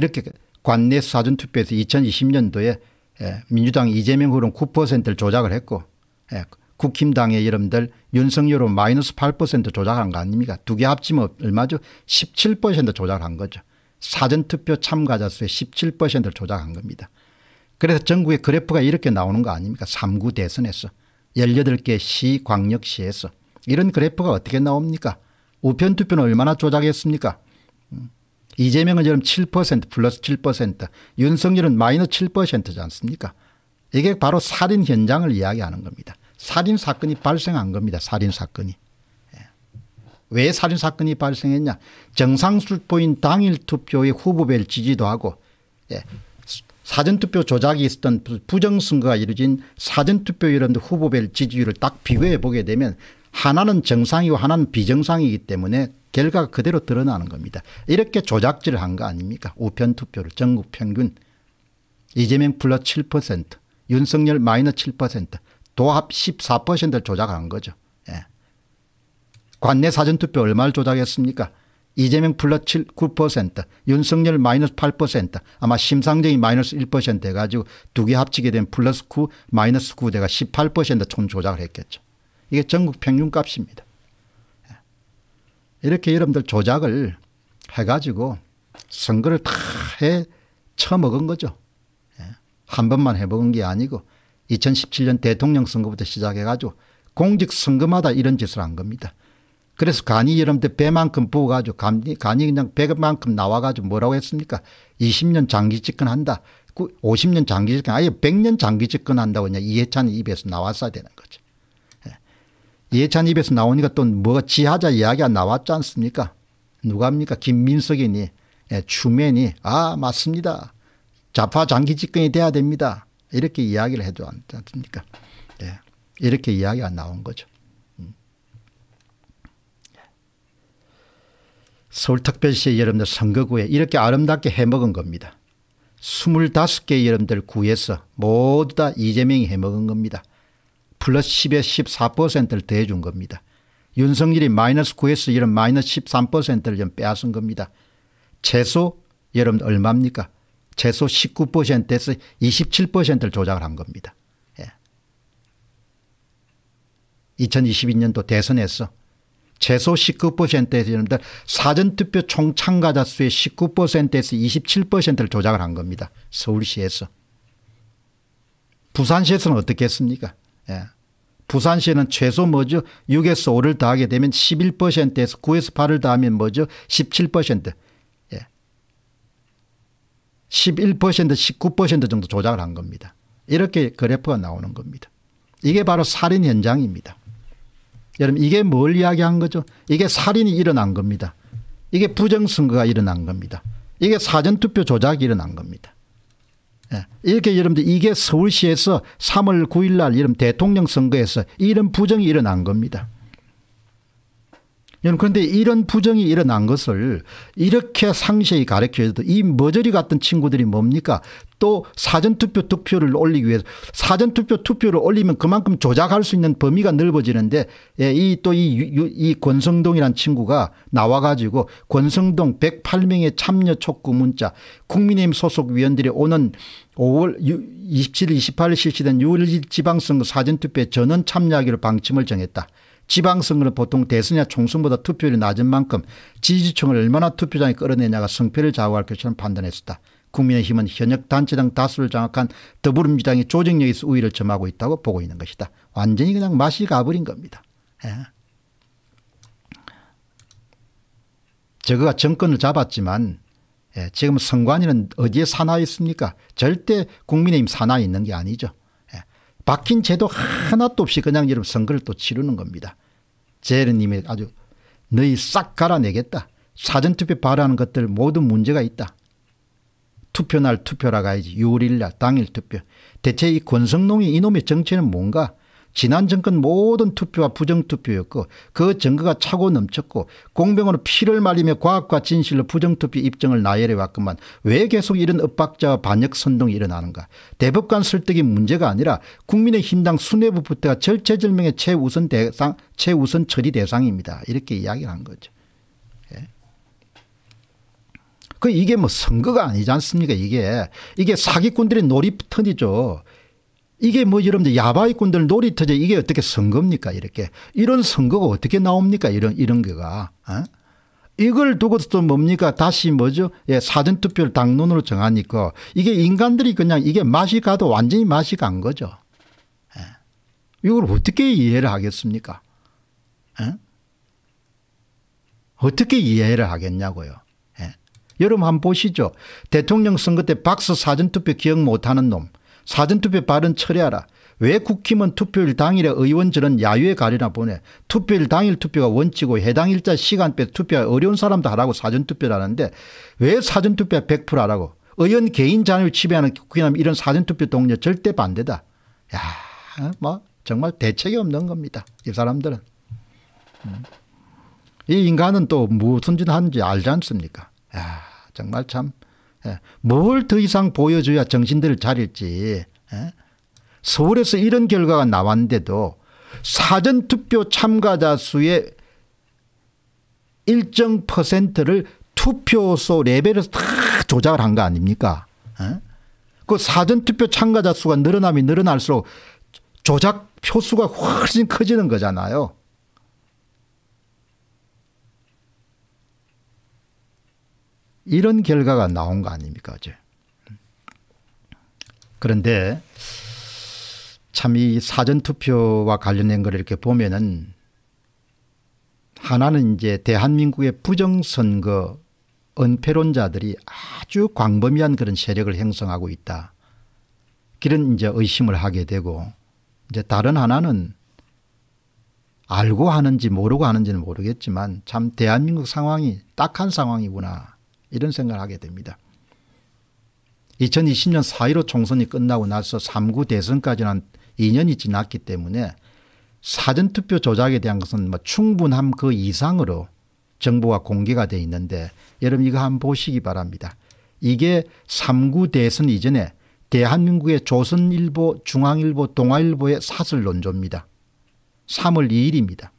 이렇게 관내 사전투표에서 2020년도에 예, 민주당 이재명 후보는 9%를 조작을 했고 예, 국힘당의 여러분들 윤석열 후보 마이너스 8% 조작한 거 아닙니까 두 개 합치면 얼마죠 17% 조작한 거죠. 사전투표 참가자 수의 17%를 조작한 겁니다. 그래서 전국의 그래프가 이렇게 나오는 거 아닙니까 3구 대선에서 18개 시 광역시에서 이런 그래프가 어떻게 나옵니까 우편투표는 얼마나 조작했습니까 음. 이재명은 지금 7% 플러스 7% 윤석열은 마이너스 7%지 않습니까 이게 바로 살인 현장을 이야기하는 겁니다. 살인 사건이 발생한 겁니다. 살인 사건이. 예. 왜 살인 사건이 발생했냐 정상술포인 당일 투표의 후보별 지지도 하고 예. 사전투표 조작이 있었던 부정선거가 이루어진 사전투표 이런 후보별 지지율을 딱 비교해 보게 되면 하나는 정상이고 하나는 비정상이기 때문에 결과가 그대로 드러나는 겁니다. 이렇게 조작질을 한 거 아닙니까 우편 투표를 전국 평균 이재명 플러스 7% 윤석열 마이너스 7% 도합 14%를 조작한 거죠. 예. 관내 사전투표 얼마를 조작했습니까 이재명 플러스 7, 9% 윤석열 마이너스 8% 아마 심상정이 마이너스 1% 해가지고 두 개 합치게 되면 플러스 9 마이너스 9 대가 18%총 조작을 했겠죠. 이게 전국 평균값입니다. 예. 이렇게 여러분들 조작을 해가지고 선거를 다 해 처먹은 거죠. 예. 한 번만 해먹은 게 아니고 2017년 대통령 선거부터 시작해가지고 공직선거마다 이런 짓을 한 겁니다. 그래서 간이 여러분들 배만큼 부어가지고 간이, 간이 그냥 배만큼 나와가지고 뭐라고 했습니까 20년 장기 집권한다. 50년 장기 집권 아예 100년 장기 집권한다고 그냥 이해찬 입에서 나왔어야 되는. 이해찬 입에서 나오니까 또 뭐가 지하자 이야기가 나왔지 않습니까 누가 합니까 김민석이니 예, 추면이 아 맞습니다. 좌파 장기 집권이 돼야 됩니다. 이렇게 이야기를 해도 않습니까 예. 이렇게 이야기가 나온 거죠. 서울특별시 여러분들 선거구에 이렇게 아름답게 해먹은 겁니다. 25개 여러분들 구에서 모두 다 이재명이 해먹은 겁니다. 플러스 10에 14%를 더해준 겁니다. 윤석열이 마이너스 9에서 이런 마이너스 13%를 좀 빼앗은 겁니다. 최소 여러분 얼마입니까 최소 19%에서 27%를 조작을 한 겁니다. 예. 2022년도 대선에서 최소 19%에서 여러분들 사전투표 총참가자 수의 19%에서 27%를 조작을 한 겁니다. 서울시에서. 부산시에서는 어떻게 했습니까? 예. 부산시는 최소 뭐죠? 6에서 5를 더하게 되면 11%에서 9에서 8을 더하면 뭐죠? 17%. 예. 11% 19% 정도 조작을 한 겁니다. 이렇게 그래프가 나오는 겁니다. 이게 바로 살인 현장입니다. 여러분 이게 뭘 이야기한 거죠 이게 살인이 일어난 겁니다. 이게 부정선거가 일어난 겁니다. 이게 사전투표 조작이 일어난 겁니다. 예. 이렇게 여러분들 이게 서울시에서 3월 9일 날 이런 대통령 선거에서 이런 부정이 일어난 겁니다. 그런데 이런 부정이 일어난 것을 이렇게 상세히 가르쳐줘도 이 머저리 같은 친구들이 뭡니까 또 사전투표 투표를 올리기 위해서 사전투표 투표를 올리면 그만큼 조작할 수 있는 범위가 넓어지는데 예, 이또이 이 권성동이란 친구가 나와가지고 권성동 108명의 참여 촉구 문자 국민의힘 소속 위원들이 오는 5월 27일 28일 실시된 6월 지방선거 사전투표에 전원 참여하기로 방침을 정했다. 지방선거는 보통 대선이나 총선보다 투표율이 낮은 만큼 지지층을 얼마나 투표장에 끌어내냐가 성패를 좌우할 것처럼 판단했었다. 국민의힘은 현역 단체당 다수를 장악한 더불어민주당이 조직력에서 우위를 점하고 있다고 보고 있는 것이다. 완전히 그냥 맛이 가버린 겁니다. 예. 저거가 정권을 잡았지만 예, 지금 선관위는 어디에 산하에 있습니까 절대 국민의힘 산하에 있는 게 아니죠. 예. 바뀐 제도 하나도 없이 그냥 여러분 선거를 또 치르는 겁니다. 재래님이 아주 너희 싹 갈아내겠다. 사전투표 발언하는 것들 모두 문제가 있다. 투표날 투표라 가야지 6일날 당일 투표. 대체 이 권성농이 이놈의 정체는 뭔가 지난 정권 모든 투표와 부정투표였고 그 증거가 차고 넘쳤고 공병으로 피를 말리며 과학과 진실로 부정투표 입증을 나열해 왔건만 왜 계속 이런 엇박자와 반역 선동이 일어나는가 대법관 설득이 문제가 아니라 국민의힘당 수뇌부 부대가 절체절명의 최우선 대상 최우선 처리 대상입니다. 이렇게 이야기를 한 거죠. 예. 그 이게 뭐 선거가 아니지 않습니까 이게. 이게 사기꾼들의 놀이터이죠. 이게 뭐 여러분들 야바이꾼들 놀이터죠. 이게 어떻게 선거입니까 이렇게. 이런 선거가 어떻게 나옵니까 이런 이런 거가. 어? 이걸 두고서 뭡니까 다시 뭐죠 예, 사전투표를 당론으로 정하니까 이게 인간들이 그냥 이게 맛이 가도 완전히 맛이 간 거죠. 예. 이걸 어떻게 이해를 하겠습니까 예? 어떻게 이해를 하겠냐고요. 예. 여러분 한번 보시죠. 대통령 선거 때 박스 사전투표 기억 못하는 놈 사전투표 발언 처리하라. 왜 국힘은 투표일 당일에 의원들은 야유에 가리나 보내. 투표일 당일 투표가 원칙이고 해당 일자 시간대 투표가 어려운 사람도 하라고 사전투표를 하는데 왜 사전투표 100% 하라고. 의원 개인 자유를 지배하는 국힘은 이런 사전투표 동료 절대 반대다. 야, 뭐 정말 대책이 없는 겁니다. 이 사람들은. 음. 이 인간은 또 무슨 짓 하는지 알지 않습니까? 야, 정말 참. 예. 뭘더 이상 보여줘야 정신들을 차릴지. 예? 서울에서 이런 결과가 나왔는데도 사전투표 참가자 수의 일정 퍼센트를 투표소 레벨에서 다 조작을 한 거 아닙니까? 에? 그 사전투표 참가자 수가 늘어나면 늘어날수록 조작 표수가 훨씬 커지는 거잖아요. 이런 결과가 나온 거 아닙니까 어제. 그런데 참 이 사전투표와 관련된 걸 이렇게 보면은 하나는 이제 대한민국의 부정선거 은폐론자들이 아주 광범위한 그런 세력을 형성하고 있다. 그런 이제 의심을 하게 되고 이제 다른 하나는 알고 하는지 모르고 하는지는 모르겠지만 참 대한민국 상황이 딱한 상황이구나 이런 생각을 하게 됩니다. 2020년 4.15 총선이 끝나고 나서 3구 대선까지는 2년이 지났기 때문에 사전투표 조작에 대한 것은 뭐 충분함 그 이상으로 정보가 공개가 돼 있는데 여러분 이거 한번 보시기 바랍니다. 이게 3구 대선 이전에 대한민국의 조선일보, 중앙일보, 동아일보의 사설 논조입니다. 3월 2일입니다.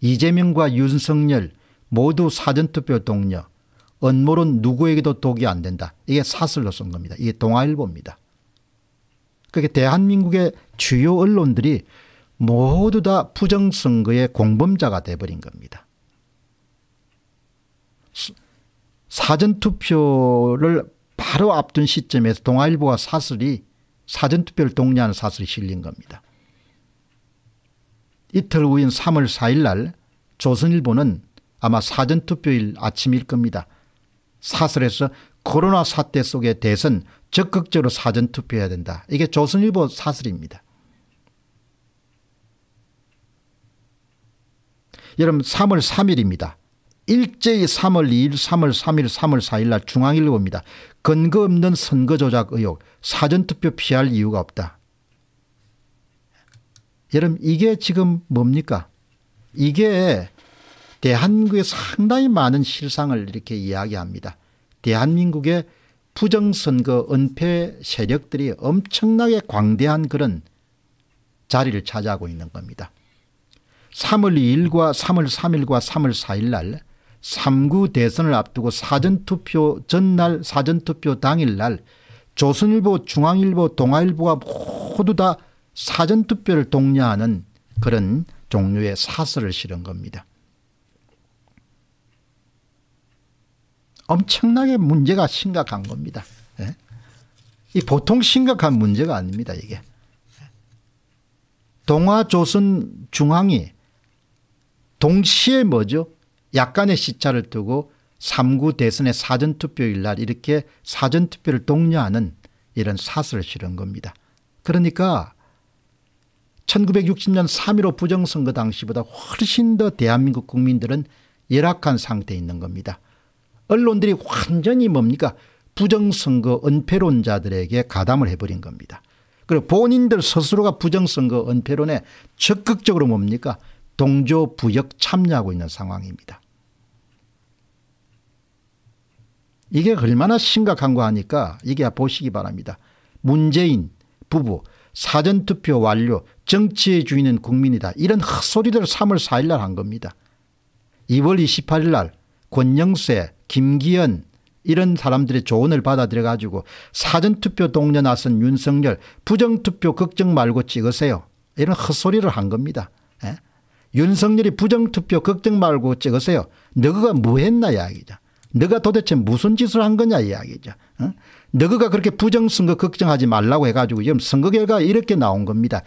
이재명과 윤석열 모두 사전투표 동료 언모론 누구에게도 독이 안 된다. 이게 사설로 쓴 겁니다. 이게 동아일보입니다. 그게 대한민국의 주요 언론들이 모두 다 부정선거의 공범자가 돼버린 겁니다. 사전투표를 바로 앞둔 시점에서 동아일보와 사설이 사전투표를 독려하는 사설이 실린 겁니다. 이틀 후인 3월 4일 날 조선일보는 아마 사전투표일 아침일 겁니다. 사설에서 코로나 사태 속의 대선 적극적으로 사전투표해야 된다. 이게 조선일보 사설입니다. 여러분 3월 3일입니다. 일제히 3월 2일 3월 3일 3월 4일 날 중앙일보입니다. 근거 없는 선거 조작 의혹 사전투표 피할 이유가 없다. 여러분 이게 지금 뭡니까 이게 대한민국에 상당히 많은 실상을 이렇게 이야기합니다. 대한민국의 부정선거 은폐 세력들이 엄청나게 광대한 그런 자리를 차지하고 있는 겁니다. 3월 2일과 3월 3일과 3월 4일 날 3구 대선을 앞두고 사전투표 전날 사전투표 당일날 조선일보 중앙일보 동아일보가 모두 다 사전투표를 독려하는 그런 종류의 사설을 실은 겁니다. 엄청나게 문제가 심각한 겁니다. 예? 이 보통 심각한 문제가 아닙니다. 이게. 동아조선 중앙이 동시에 뭐죠 약간의 시차를 두고 3구 대선의 사전투표일 날 이렇게 사전투표를 독려하는 이런 사설을 실은 겁니다. 그러니까 1960년 3.15 부정선거 당시보다 훨씬 더 대한민국 국민들은 열악한 상태에 있는 겁니다. 언론들이 완전히 뭡니까 부정선거 은폐론자들에게 가담을 해버린 겁니다. 그리고 본인들 스스로가 부정선거 은폐론에 적극적으로 뭡니까 동조 부역 참여하고 있는 상황입니다. 이게 얼마나 심각한 거 하니까 이게 보시기 바랍니다. 문재인 부부 사전투표 완료 정치의 주인은 국민이다. 이런 헛소리들을 3월 4일 날 한 겁니다. 2월 28일 날 권영세 김기현 이런 사람들의 조언을 받아들여 가지고 사전투표 동료 나선 윤석열 부정투표 걱정 말고 찍으세요. 이런 헛소리를 한 겁니다. 예? 윤석열이 부정투표 걱정 말고 찍으세요. 너가 뭐 했나 이야기죠. 너가 도대체 무슨 짓을 한 거냐 이야기죠. 어? 너가 그렇게 부정선거 걱정하지 말라고 해가지고 지금 선거 결과가 이렇게 나온 겁니다.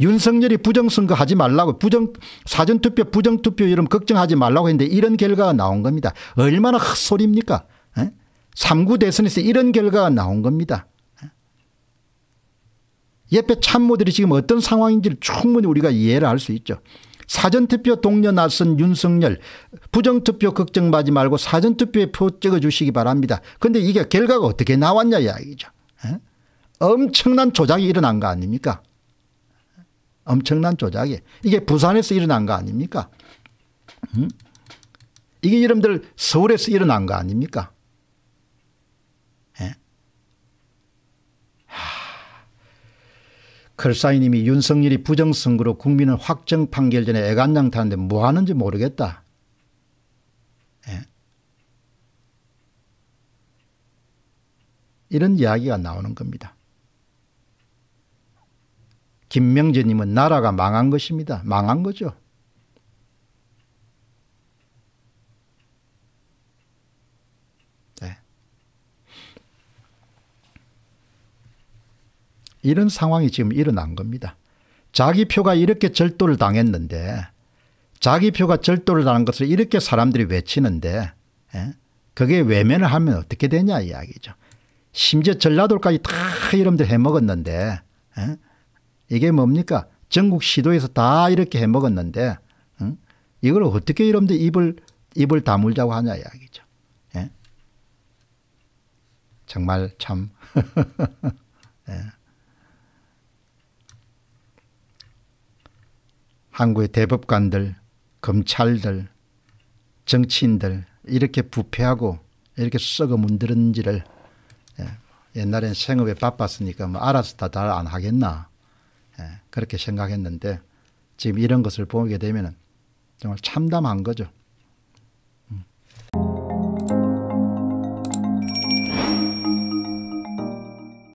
에? 윤석열이 부정선거 하지 말라고 부정 사전투표 부정투표 이런 걱정하지 말라고 했는데 이런 결과가 나온 겁니다. 얼마나 헛소리입니까? 에? 3구 대선에서 이런 결과가 나온 겁니다. 옆에 참모들이 지금 어떤 상황인지를 충분히 우리가 이해를 할 수 있죠. 사전투표 동료 나선 윤석열 부정투표 걱정하지 말고 사전투표에 표 찍어주시기 바랍니다. 그런데 이게 결과가 어떻게 나왔냐 이야기죠. 에? 엄청난 조작이 일어난 거 아닙니까 엄청난 조작이 이게 부산에서 일어난 거 아닙니까 음? 이게 여러분들 서울에서 일어난 거 아닙니까 글사인님이 윤석열이 부정선거로 국민을 확정 판결 전에 애간장 타는데 뭐 하는지 모르겠다. 예. 이런 이야기가 나오는 겁니다. 김명재님은 나라가 망한 것입니다. 망한 거죠. 이런 상황이 지금 일어난 겁니다. 자기 표가 이렇게 절도를 당했는데 자기 표가 절도를 당한 것을 이렇게 사람들이 외치는데 예? 그게 외면을 하면 어떻게 되냐 이야기죠. 심지어 전라도까지 다 여러분들 해먹었는데 예? 이게 뭡니까 전국 시도에서 다 이렇게 해 먹었는데 응? 이걸 어떻게 여러분들 입을 입을 다물자고 하냐 이야기죠. 예? 정말 참 예. 한국의 대법관들, 검찰들, 정치인들 이렇게 부패하고 이렇게 썩어 문드는지를 예, 옛날엔 생업에 바빴으니까 뭐 알아서 다 잘 안 하겠나 예, 그렇게 생각했는데 지금 이런 것을 보게 되면 정말 참담한 거죠.